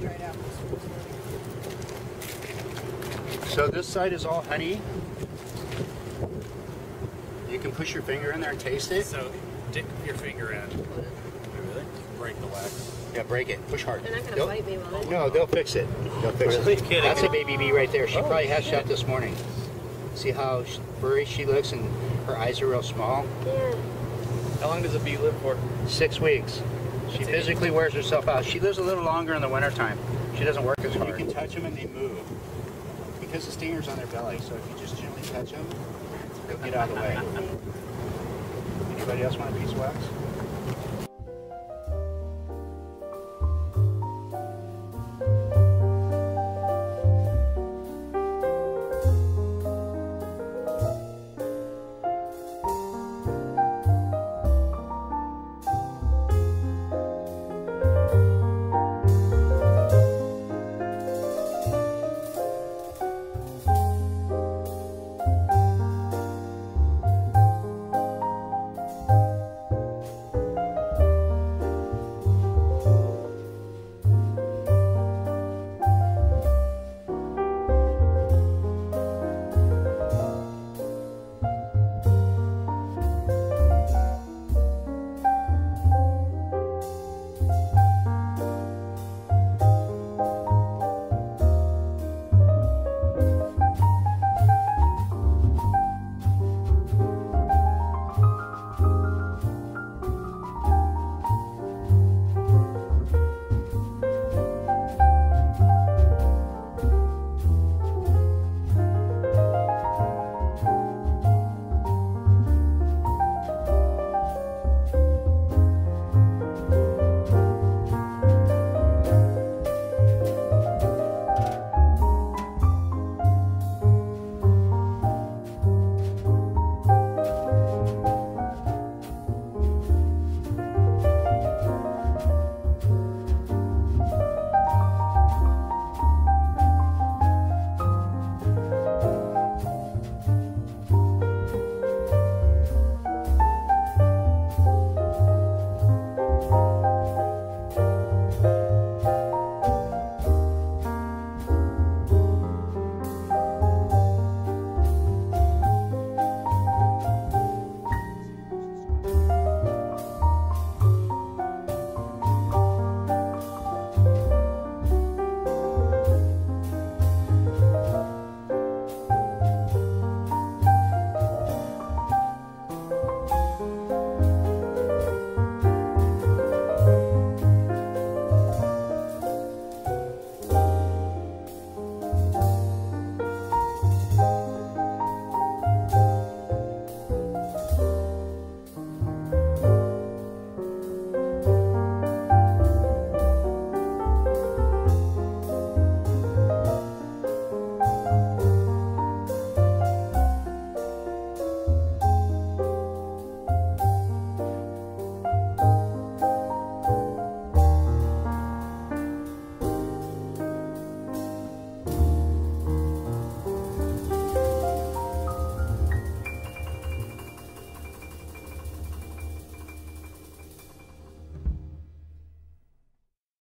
dried apples. So this side is all honey. You can push your finger in there and taste it. So dip your finger in. Really? Break the wax. Yeah, break it. Push hard. They're not gonna They'll- bite me, will they? No, they'll fix it. They'll fix Really? it. Kidding. That's a baby bee right there. She Oh, probably hatched shit. out this morning. See how furry she looks and her eyes are real small? Yeah. How long does a bee live for? Six weeks. She physically wears herself out. She lives a little longer in the wintertime. She doesn't work as hard. You can touch them and they move. Because the stinger's on their belly, so if you just gently touch them, they'll get out of the way. Anybody else want a piece of wax?